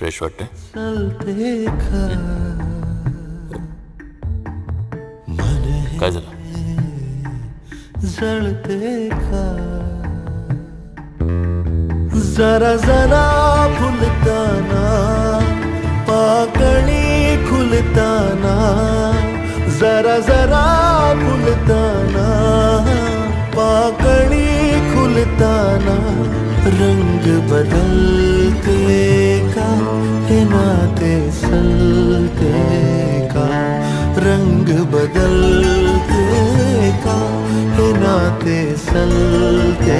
fresh वाटते काय झालं जळते का जरा जरा फुलताना पाकळी खुलताना जरा जरा फुलताना पाकळी खुलताना रंग बदलते का रंग बदलते का है नाते सलते